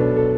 Música